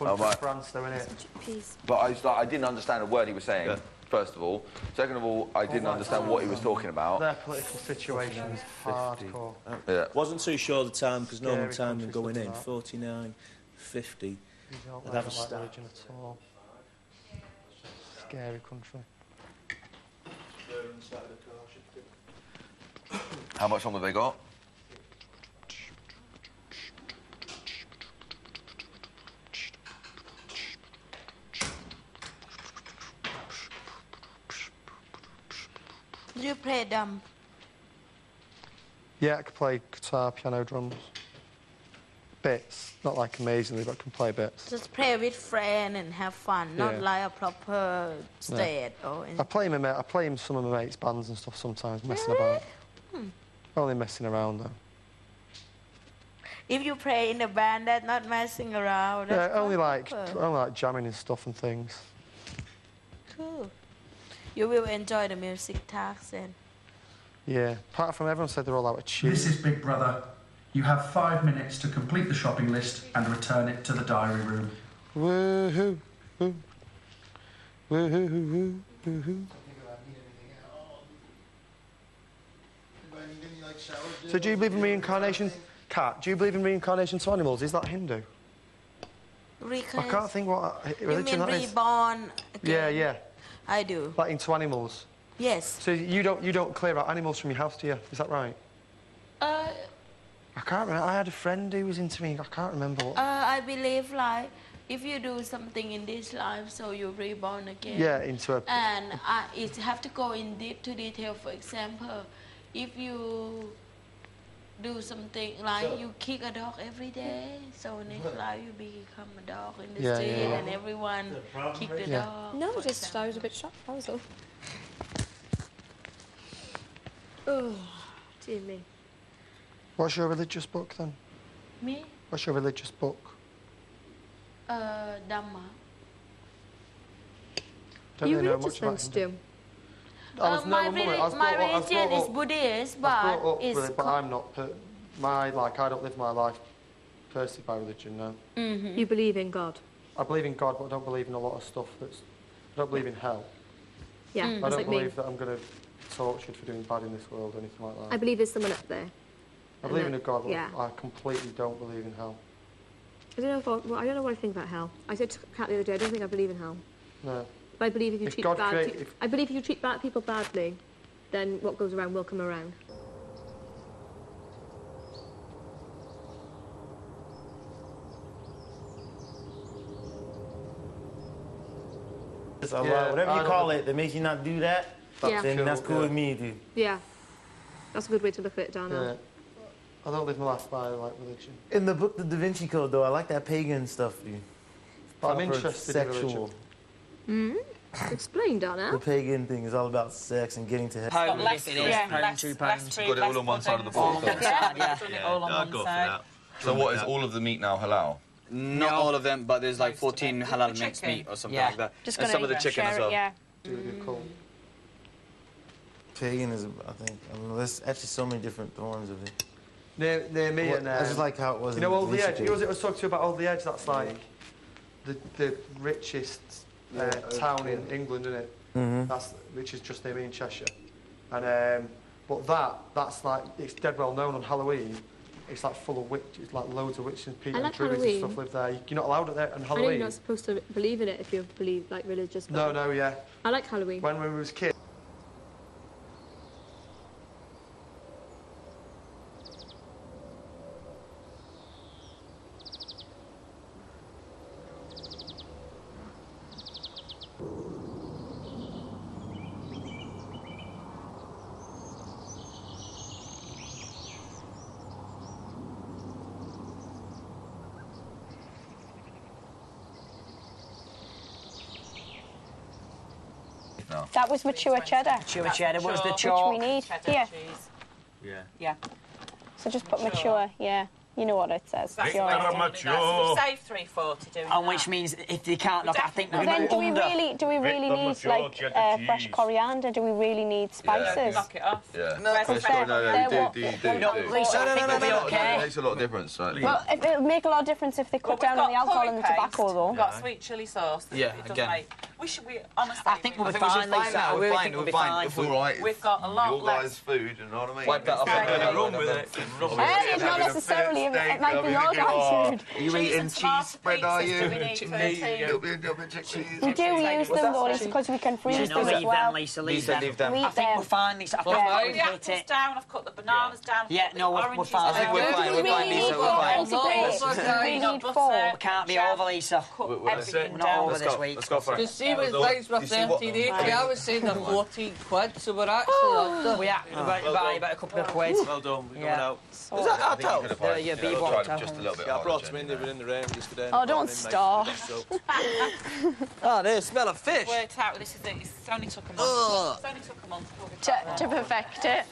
Oh, right. France, though, innit? Peace. But I, like, I didn't understand a word he was saying, Yeah. first of all. Second of all, I didn't oh, understand what he was talking about. Their political situation is hardcore. Yeah. Wasn't too sure the time because normal time than country going in. like that. 49, 50. You don't I'd like, have a like stab. religion at all. Scary country. How much longer have they got? Do you play them? Yeah, I can play guitar, piano, drums. Bits. Not like amazingly, but I can play bits. Just play with friends and have fun, not Yeah. like a proper state or I play in my mate, I play in some of my mates' bands and stuff sometimes, messing about. Hmm. Only messing around though. If you play in a band, that's not messing around. That's yeah, only like only like jamming and stuff and things. Cool. You will enjoy the music talks then. Yeah. Apart from everyone said they're all out of tune. This is Big Brother. You have five minutes to complete the shopping list and return it to the diary room. Woohoo! Woo. Woohoo! Woo. Woohoo! So do you believe in reincarnation? Kat, do you believe in reincarnation to animals? Is that Hindu? I can't think what You religion mean that is. reborn Yeah, again? yeah. I do. Like into animals. Yes. So you don't you don't clear out animals from your house, do you? Is that right? Uh, I can't remember. I had a friend who was into me. I can't remember what. uh, I believe like if you do something in this life, so you're reborn again. yeah, into a. And I, it have to go in deep to detail. For example, if you do something like you kick a dog every day, so next life you become a dog in the Yeah, street, yeah. and everyone kick the Yeah. dog. No, for just I was a bit shocked. That was all. Oh, dear me. What's your religious book then? Me, What's your religious book? uh, Dhamma. Don't you really know religious much about Hindu. Stu? I was Uh, my, I'm. I reli- was my brought up- I was religion brought is Buddhist, but up it's with it, but I'm not. Per, my like, I don't live my life personally by religion. No, Mhm. You believe in God? I believe in God, but I don't believe in a lot of stuff. That's. I don't believe in hell. Yeah, I don't like me. believe that I'm going to be tortured for doing bad in this world or anything like that. I believe there's someone up there. I believe in a God, but yeah. I completely don't believe in hell. I don't know if I, well, I don't know what I think about hell. I said to Kat the other day, I don't think I believe in hell. No. But I believe if you If treat God bad create- peop- if- I believe if you treat bad people badly, then what goes around will come around. It's Allah, Yeah, whatever I you call it that makes you not do that, Yeah. then cool, that's cool yeah. with me, dude. Yeah, that's a good way to look at it, Darnell. Yeah. I don't live my life by like religion. In the book, The Da Vinci Code, though, I like that pagan stuff, dude. But I'm Proper interested in sexual. Religion. Explain, The pagan thing is all about sex and getting to heaven. Pound less- if it is, yeah, pound, less- two pounds. food, Got it all on one side of the pudding. board. Yeah, Yeah. put it all on I'd one go side. that. So what is all of the meat now halal? Not No. all of them, but there's like 14 halal The mixed meat or something Yeah. like that. Just and some of the chicken share as it, well. yeah. Do your cult. Pagan is, I think, I don't there's actually so many different forms of it. Near, near me What- and I just um, like how it was. you know Alderley Edge. You Code. know what I was talking to you about Alderley Edge? That's like the the richest uh, town in England, isn't it? Mhm. That's which is just near me in Cheshire. And um, but that that's like it's dead well known on Halloween. It's like full of witches, like loads of witches and people I and like druids and stuff live there. You're not allowed it there on I know Halloween. you're not supposed to believe in it if you believe like religious. But No, no, yeah. I like Halloween. When we was kids. No. That was mature cheddar, Mature cheddar was the which we need Oh, here. Yeah. Yeah. So just put mature, yeah. You know what it says. That's You're what right. we want to do. So we 340 doing And that. which means if they can't knock I think But we're then, do we really, do we really need like uh, fresh coriander? Do we really need spices? Knock it off. Yeah. Where's the Because fresh they're- no, no, they're you do, do, you do, we do. No, Lisa, I think we'll be It makes a lot of difference. Right? Well, it, it'll make a lot of difference if they cut we've down on the alcohol and the tobacco, though. We've got sweet chili sauce. Yeah, again. Make. We should, we, honestly, I think we, we'll be I think we fine, should find Lisa. that. I We're really fine, think we'll we're be fine. fine. It's all right. We've got a lot Your less. guys' food, you know what I mean? Wipe that off. Hey, wrong with it. It's not necessarily, it, it might be your guys' food. Are you eating cheese spread, are you? we need 13? Little bit, little bit of cheese. We do use them, though, Lisa, because we can freeze them as leave well. them, Lisa, leave them. leave them. I think we're them. fine, Lisa. I think I've cut the hit apples it. down, I've cut the bananas down. Yeah, no, we're- we're fine. I think we're fine, we we're fine, Lisa, we're fine. We need four. We can't be over, Lisa. Everything We're not over this week. Let's go for it. See what things were You see what- 13 each. I was saying they're 14 quid, so we're oh. actually under. We are about, about, about a couple of quid. Well done, we're Yeah. going out. Is that our towel? Yeah, yeah, be I'll just a little bit Yeah, I brought Jen, some in, they were in the rain just today. Oh, don't start. Oh, they smell of fish. Worked out this is it. It's only took a month. Ugh. It's only took a month. To, perfect it.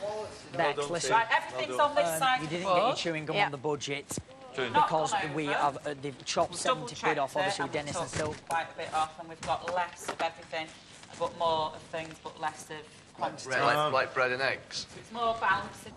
Next, listen. Right, everything's on this side. You didn't get your chewing gum on the budget Not because gone we have uh, they've chopped We've double 70 quid off, obviously, and Dennis and took Sil. Quite a bit off, and we've got less of everything, but more of things, but less of quantity. Like, like bread and eggs. So it's more balanced.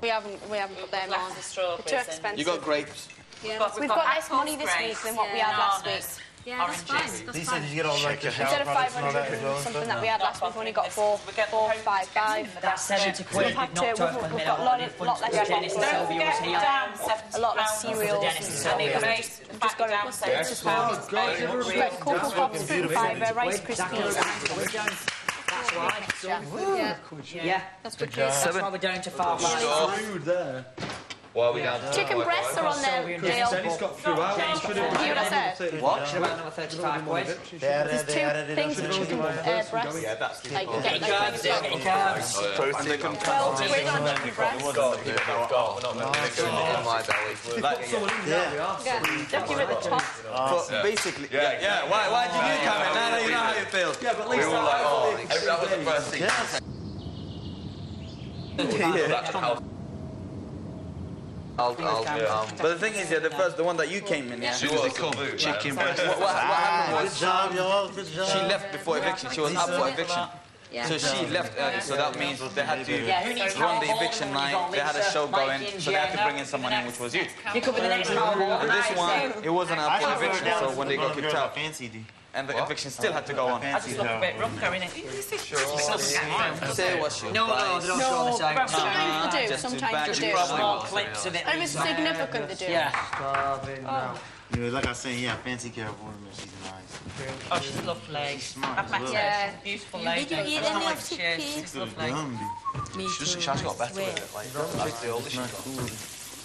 We haven't, we haven't put them Less on. of They're too expensive. You've got grapes. Yeah, But we've got got less money this week grapes, than what we had last week. Bananas, Yeah, that's fine. oranges. That's Lisa, fine. did you get all like the Instead of products and all 500 that as well? and and something that we had last week, we've only got four, We get the four, home five, tickets five. in, but That's 70 quid. We've had knocked to- out we've- for the we've minute. got a lot of- lot less Dennis money. and Don't Sylvia was forget here. down 70 A lot less pounds. cereals Dennis and and stuff. Sylvia. We've just got to down put 70 this pounds. Like Cocoa Pops and five uh, Rice Krispies. That's right. Yeah. Yeah, That's good. that's why we're down to five. Food there. Why are we down to Chicken breasts are on there, Sylvia and Dale. Dennis. You got throughout. James got hear what I said? What? Should have had another 35 quid. They added, There's they added two it things up. of chicken uh, breast. Yeah, that's the Like, you Get get your like carbs, Dale, get your carbs. And they can Twelve quid on chicken breast. We've got, we've got, we're not going to make it in my belly. Yeah. Yeah, duck you at the top. But basically, yeah, yeah. Why, why'd you do it, Cameron? Now that you know how you feel. Yeah, but We Lisa, were all like, oh, that was the first thing. That's the house. I'll, I'll, um, But the thing is, yeah, the first, the one that you came in, yeah. As soon as come, chicken breast. What, what, what happened was job, y'all. Good job. she left before eviction. She was up for eviction. Yeah. So she left early, so that means they had Yeah, who needs to run the eviction Hall when you night. They had a show going, so they had to bring in someone in, which was you. You could be the next Howard But this one, it wasn't up I for eviction, so when they got one kicked out, Fancy D. and the eviction still had to go on. I just look a bit rough going in. Say what you No, no, they don't show No, this out. sometimes they do, sometimes they You do. probably Small clips of it. And it's significant to do. Yeah. Oh. You know, like I was saying, yeah, Fancy California, she's nice. Oh, she's lovely. She's smart I've as met well. her. Yeah. She's a beautiful Did you eat any like of the cheese? She's lovely. Me she's, too. She's got better with it. Like, that's the oldest she's got.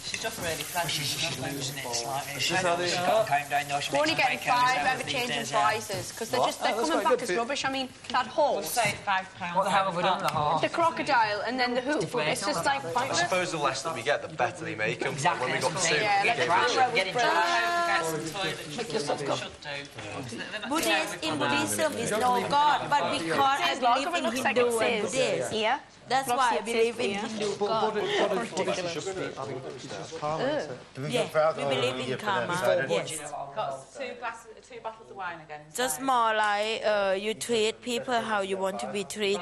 She's just really pleasant. She's, she's losing it slightly. She's She's had it- got calm down though. She We're only getting five ever-changing prices because they're just they're Oh, coming back good. as rubbish. I mean, that We'll horse, say five pounds. What the hell have we done with the horse? the crocodile, and then the hoop. It's just like I suppose the less that we get, the better they make them. Exactly. When we got that's two, what I'm Yeah, saying. let's Get try trash, get in with trash. Get some toilet Make yourself go. Should do. In Buddhism is no God, but because I Says log believe of it in looks like Hindu it and Buddhist, here. That's Looks why I like it says believe in. Hindu God. but, it, but it's, it's just, I think it's just karma, isn't it? Do we Yeah, get we or believe in get for that karma. cider? Yes. Got two glasses, two bottles of wine again. Just more like uh, you treat people how you want to be treated,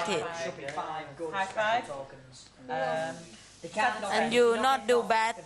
High five. Um, and you not do bad things.